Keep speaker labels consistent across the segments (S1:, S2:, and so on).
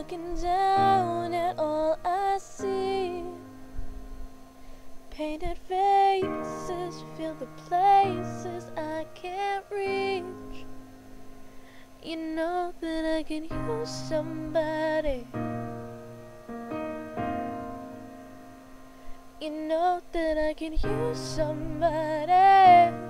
S1: looking down at all I see. Painted faces fill the places I can't reach. You know that I can use somebody. You know that I can use somebody.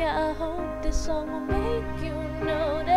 S1: Yeah, I hope this song will make you notice.